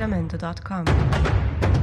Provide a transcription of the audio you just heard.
jamendo.com.